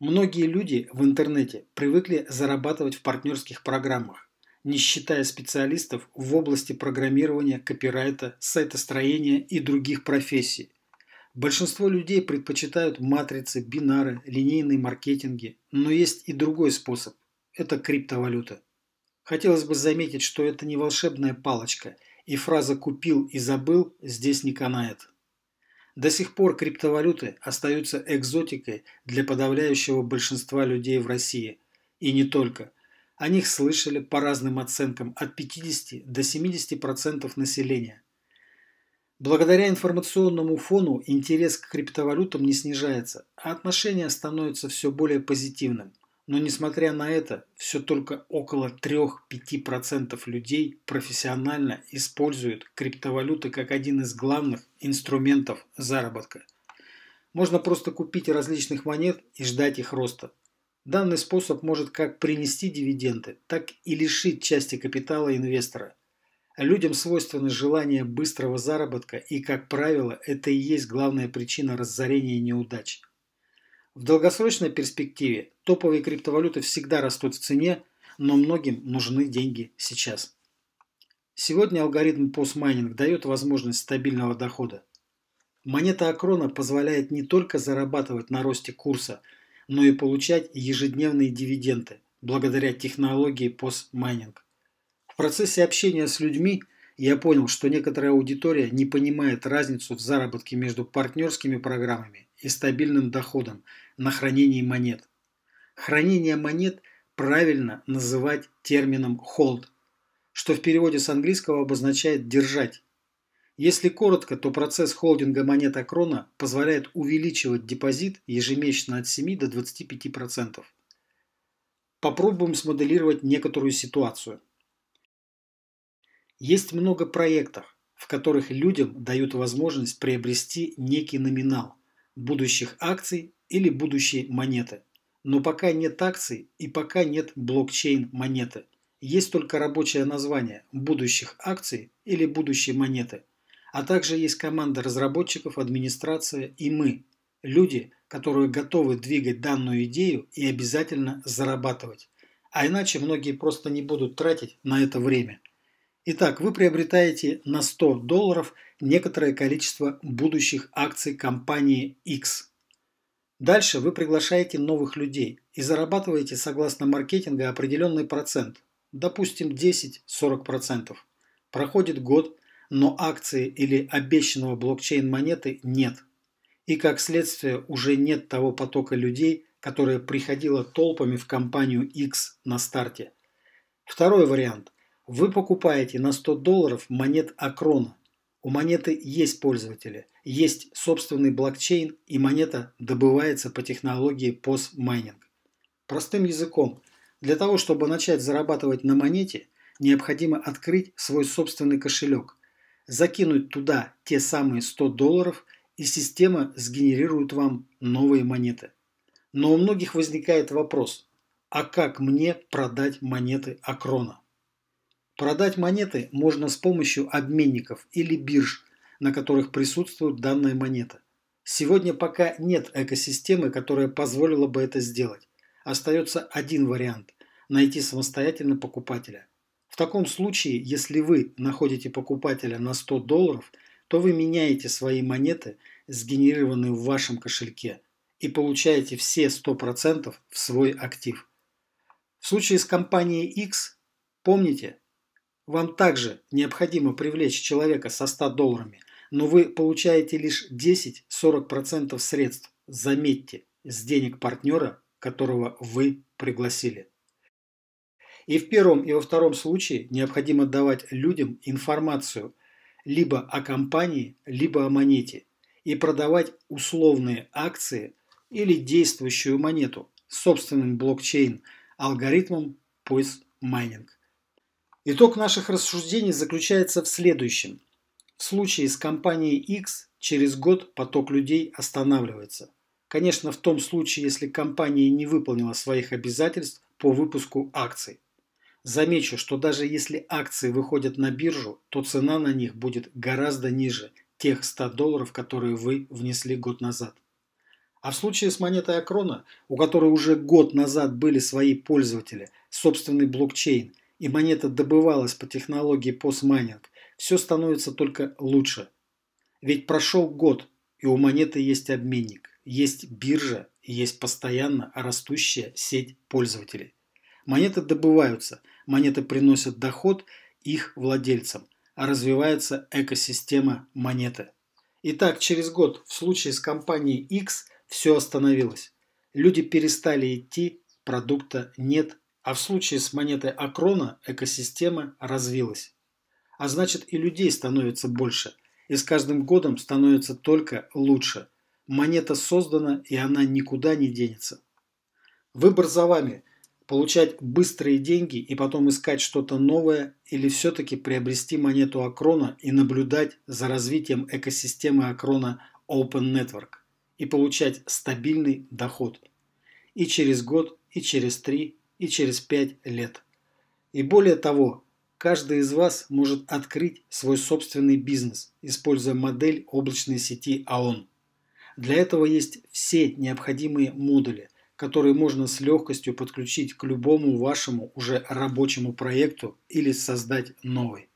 Многие люди в интернете привыкли зарабатывать в партнерских программах, не считая специалистов в области программирования, копирайта, сайтостроения и других профессий. Большинство людей предпочитают матрицы, бинары, линейные маркетинги, но есть и другой способ – это криптовалюта. Хотелось бы заметить, что это не волшебная палочка, и фраза «купил и забыл» здесь не канает. До сих пор криптовалюты остаются экзотикой для подавляющего большинства людей в России. И не только. О них слышали по разным оценкам от 50 до 70% населения. Благодаря информационному фону интерес к криптовалютам не снижается, а отношение становится все более позитивным – но несмотря на это, все только около 3-5% людей профессионально используют криптовалюты как один из главных инструментов заработка. Можно просто купить различных монет и ждать их роста. Данный способ может как принести дивиденды, так и лишить части капитала инвестора. Людям свойственно желание быстрого заработка и, как правило, это и есть главная причина разорения и неудач. В долгосрочной перспективе топовые криптовалюты всегда растут в цене, но многим нужны деньги сейчас. Сегодня алгоритм постмайнинг дает возможность стабильного дохода. Монета Акрона позволяет не только зарабатывать на росте курса, но и получать ежедневные дивиденды благодаря технологии постмайнинг. В процессе общения с людьми я понял, что некоторая аудитория не понимает разницу в заработке между партнерскими программами и стабильным доходом – на хранении монет. Хранение монет правильно называть термином hold, что в переводе с английского обозначает «держать». Если коротко, то процесс холдинга монет Акрона позволяет увеличивать депозит ежемесячно от 7 до 25%. Попробуем смоделировать некоторую ситуацию. Есть много проектов, в которых людям дают возможность приобрести некий номинал будущих акций или будущей монеты. Но пока нет акций и пока нет блокчейн монеты. Есть только рабочее название будущих акций или будущей монеты. А также есть команда разработчиков, администрация и мы, люди, которые готовы двигать данную идею и обязательно зарабатывать. А иначе многие просто не будут тратить на это время. Итак, вы приобретаете на 100 долларов некоторое количество будущих акций компании X – Дальше вы приглашаете новых людей и зарабатываете согласно маркетинга определенный процент, допустим 10-40%. Проходит год, но акции или обещанного блокчейн-монеты нет. И как следствие уже нет того потока людей, которое приходило толпами в компанию X на старте. Второй вариант. Вы покупаете на 100 долларов монет Акрона у монеты есть пользователи, есть собственный блокчейн и монета добывается по технологии постмайнинг. Простым языком, для того, чтобы начать зарабатывать на монете, необходимо открыть свой собственный кошелек, закинуть туда те самые 100 долларов и система сгенерирует вам новые монеты. Но у многих возникает вопрос, а как мне продать монеты Акрона? Продать монеты можно с помощью обменников или бирж, на которых присутствует данная монета. Сегодня пока нет экосистемы, которая позволила бы это сделать. Остается один вариант – найти самостоятельно покупателя. В таком случае, если вы находите покупателя на 100 долларов, то вы меняете свои монеты, сгенерированные в вашем кошельке, и получаете все 100% в свой актив. В случае с компанией X, помните, вам также необходимо привлечь человека со 100 долларами, но вы получаете лишь 10-40% средств, заметьте, с денег партнера, которого вы пригласили. И в первом и во втором случае необходимо давать людям информацию либо о компании, либо о монете и продавать условные акции или действующую монету собственным блокчейн алгоритмом поиск майнинг. Итог наших рассуждений заключается в следующем. В случае с компанией X через год поток людей останавливается. Конечно, в том случае, если компания не выполнила своих обязательств по выпуску акций. Замечу, что даже если акции выходят на биржу, то цена на них будет гораздо ниже тех 100 долларов, которые вы внесли год назад. А в случае с монетой Акрона, у которой уже год назад были свои пользователи, собственный блокчейн, и монета добывалась по технологии постмайнинг, все становится только лучше. Ведь прошел год, и у монеты есть обменник, есть биржа и есть постоянно растущая сеть пользователей. Монеты добываются, монеты приносят доход их владельцам, а развивается экосистема монеты. Итак, через год в случае с компанией X все остановилось. Люди перестали идти, продукта нет, а в случае с монетой Акрона экосистема развилась. А значит и людей становится больше, и с каждым годом становится только лучше. Монета создана, и она никуда не денется. Выбор за вами – получать быстрые деньги и потом искать что-то новое или все-таки приобрести монету Акрона и наблюдать за развитием экосистемы Акрона Open Network и получать стабильный доход и через год, и через три, и через пять лет. И более того, каждый из вас может открыть свой собственный бизнес, используя модель облачной сети АОН. Для этого есть все необходимые модули – которые можно с легкостью подключить к любому вашему уже рабочему проекту или создать новый.